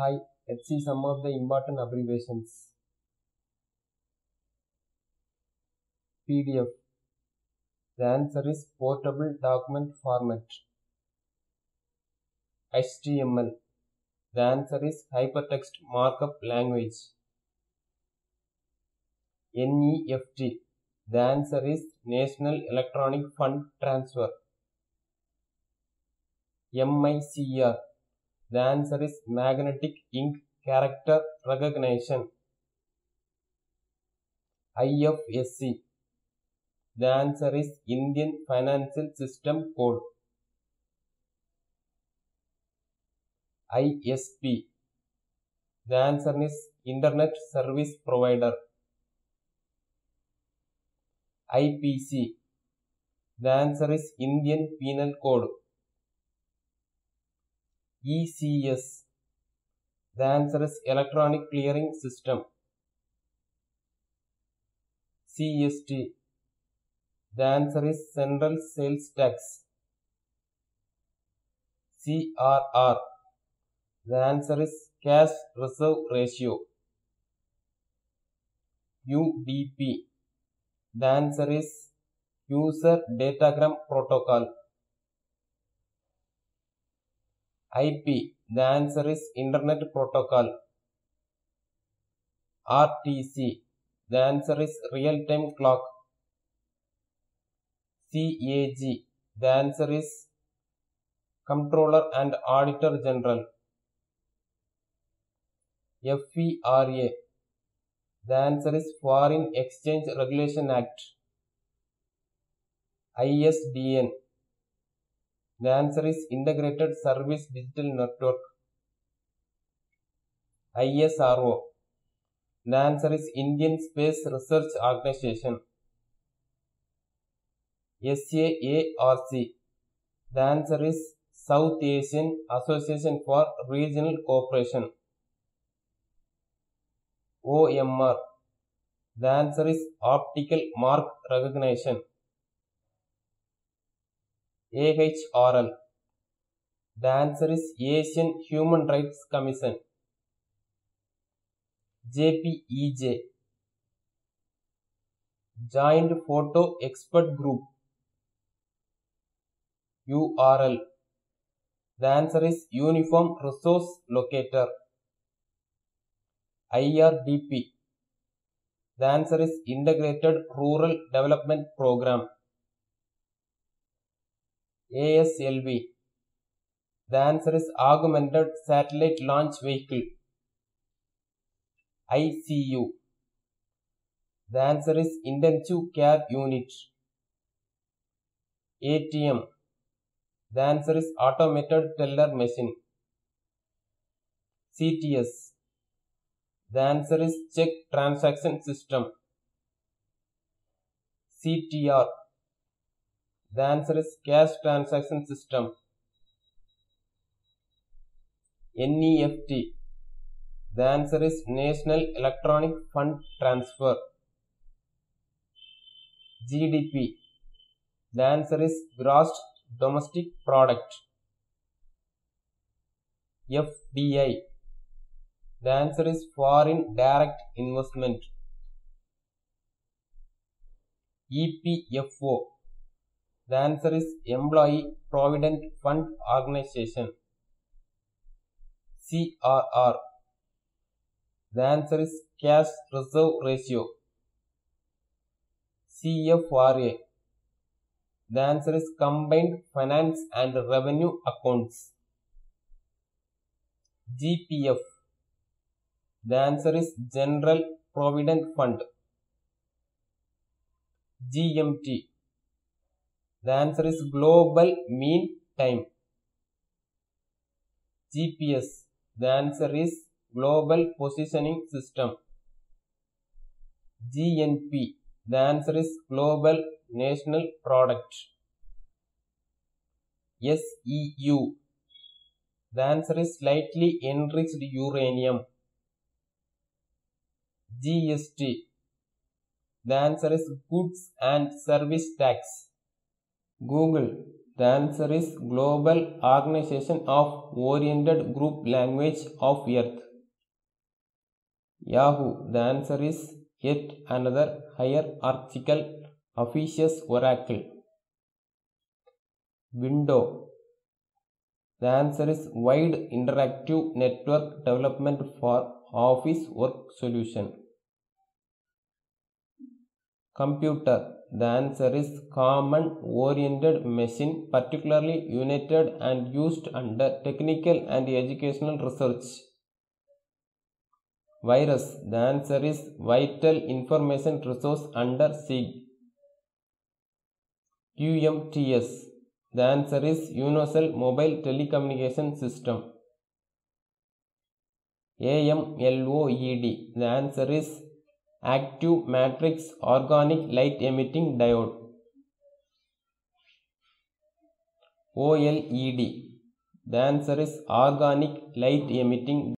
Hi, let's see some of the important abbreviations. PDF. The answer is Portable Document Format. HTML. The answer is Hypertext Markup Language. NEFT. The answer is National Electronic Fund Transfer. MICR. The answer is Magnetic Ink Character Recognition. IFSC. The answer is Indian Financial System Code. ISP. The answer is Internet Service Provider. IPC. The answer is Indian Penal Code. ECS. The answer is Electronic Clearing System. CST. The answer is Central Sales Tax. CRR. The answer is Cash Reserve Ratio. UDP. The answer is User Datagram Protocol. IP. The answer is Internet Protocol. RTC. The answer is Real Time Clock. CAG. The answer is Controller and Auditor General. FERA. The answer is Foreign Exchange Regulation Act. ISDN. The answer is Integrated Service Digital Network. ISRO. The answer is Indian Space Research Organization. SAARC. The answer is South Asian Association for Regional Cooperation. OMR. The answer is Optical Mark Recognition. AHRL. The answer is Asian Human Rights Commission. JPEG. Joint Photo Expert Group. URL. The answer is Uniform Resource Locator. IRDP. The answer is Integrated Rural Development Program. ASLV. The answer is Augmented Satellite Launch Vehicle. ICU. The answer is Intensive Care Unit. ATM. The answer is Automated Teller Machine. CTS. The answer is Check Transaction System. CTR. The answer is Cash Transaction System. NEFT. The answer is National Electronic Fund Transfer. GDP. The answer is Gross Domestic Product. FDI. The answer is Foreign Direct Investment. EPFO. The answer is Employee Provident Fund Organization. CRR. The answer is Cash Reserve Ratio. CFRA. The answer is Combined Finance and Revenue Accounts. GPF. The answer is General Provident Fund. GMT. The answer is Global Mean Time. GPS. The answer is Global Positioning System. GNP. The answer is Global National Product. SEU. The answer is Slightly Enriched Uranium. GST. The answer is Goods and Service Tax. Google. The answer is Global Organization of Oriented Group Language of Earth. Yahoo. The answer is yet another hierarchical officious oracle. Window. The answer is Wide Interactive Network Development for Office Work Solution. Computer. The answer is Common Oriented Machine, particularly united and used under technical and educational research. Virus. The answer is Vital Information Resource under SIG. UMTS The answer is Universal Mobile Telecommunication System. AMOLED. The answer is Active Matrix Organic Light Emitting Diode. OLED. The answer is Organic Light Emitting